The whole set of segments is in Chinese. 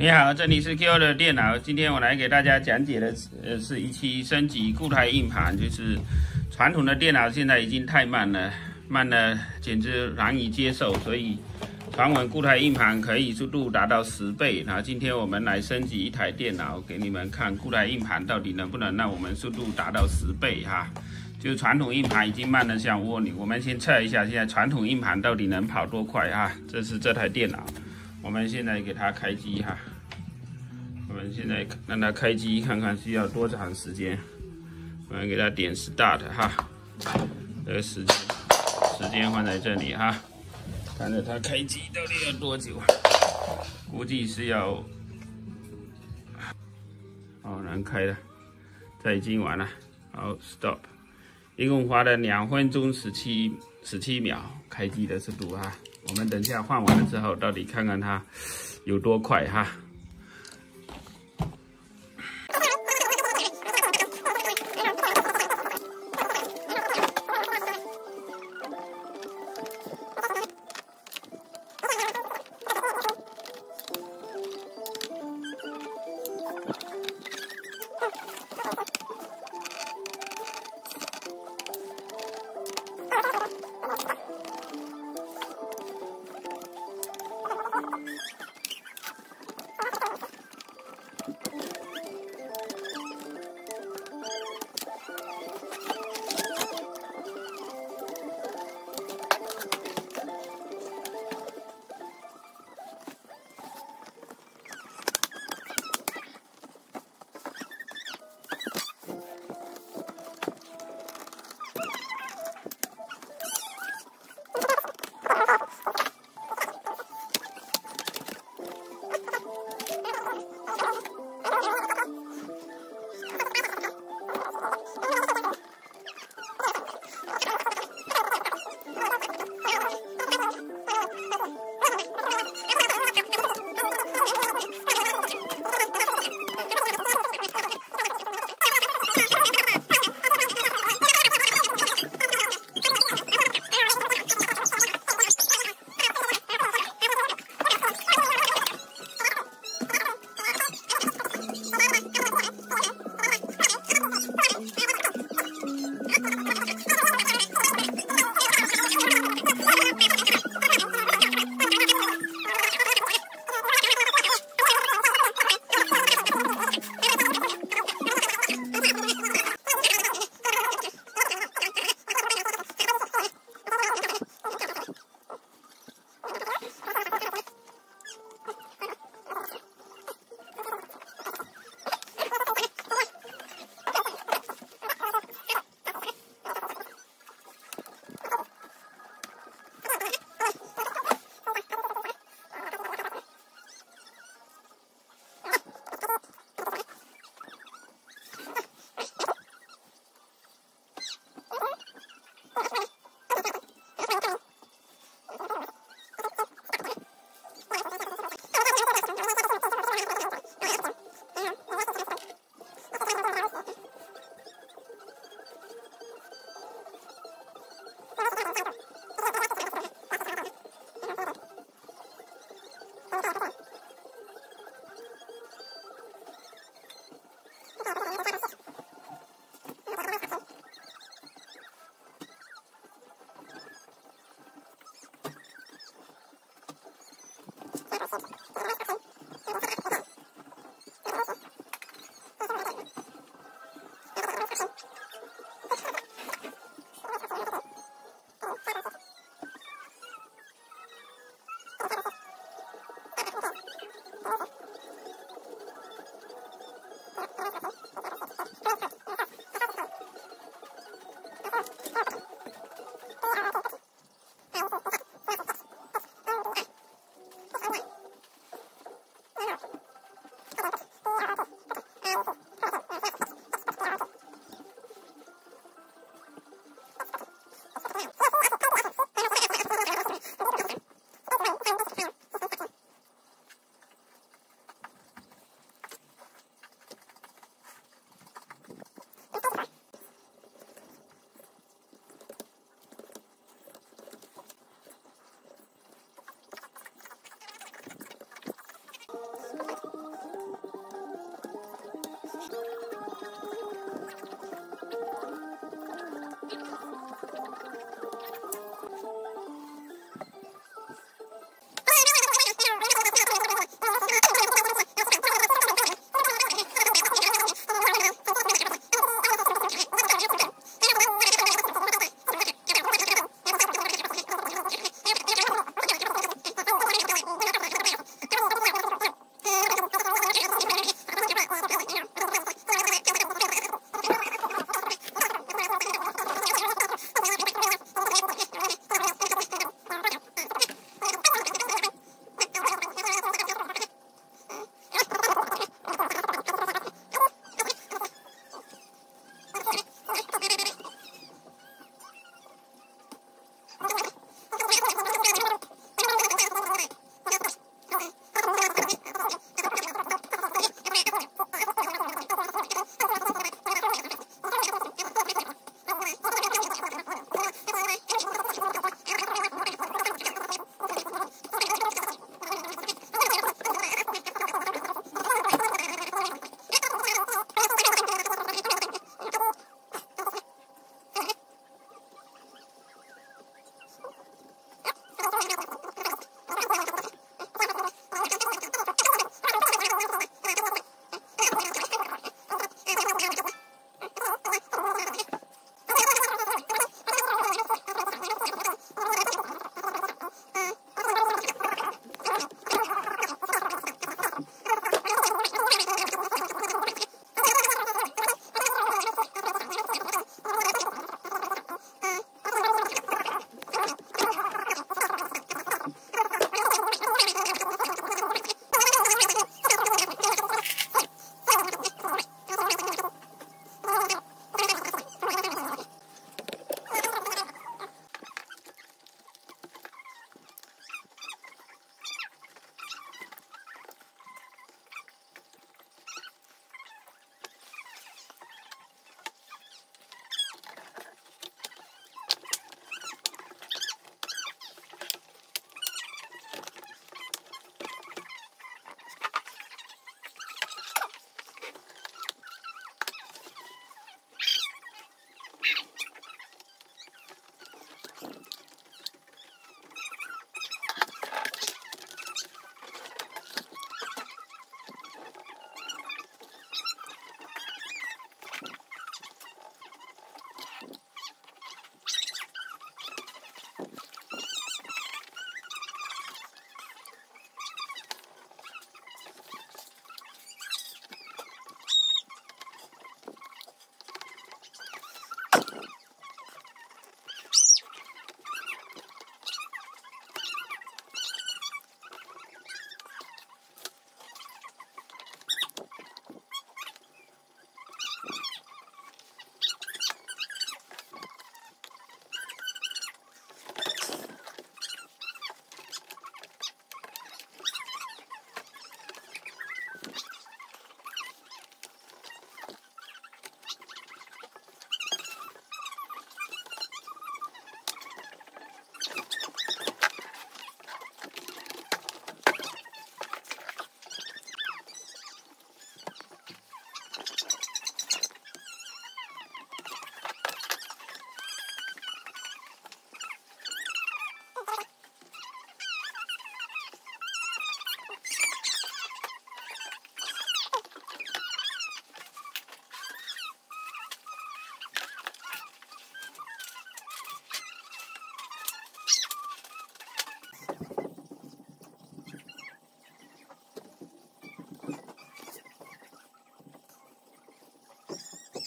你好，这里是 Q 的电脑。今天我来给大家讲解的，呃，是一期升级固态硬盘。就是传统的电脑现在已经太慢了，慢的简直难以接受。所以传闻固态硬盘可以速度达到十倍。然后今天我们来升级一台电脑，给你们看固态硬盘到底能不能让我们速度达到十倍哈。就传统硬盘已经慢得像蜗牛。我们先测一下，现在传统硬盘到底能跑多快啊？这是这台电脑。我们现在给它开机哈，我们现在让它开机看看需要多长时间。我们给它点 start 哈，这个时间时间放在这里哈，看着它开机到底要多久？估计是要，哦，难开了，这已经完了，好 stop，一共花了两分钟十七十七秒开机的速度哈。我们等一下换完了之后，到底看看它有多快哈。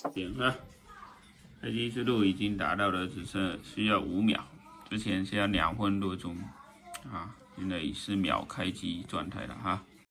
点哈，开机速度已经达到了，只剩需要五秒，之前需要两分多钟啊，现在已是秒开机状态了哈。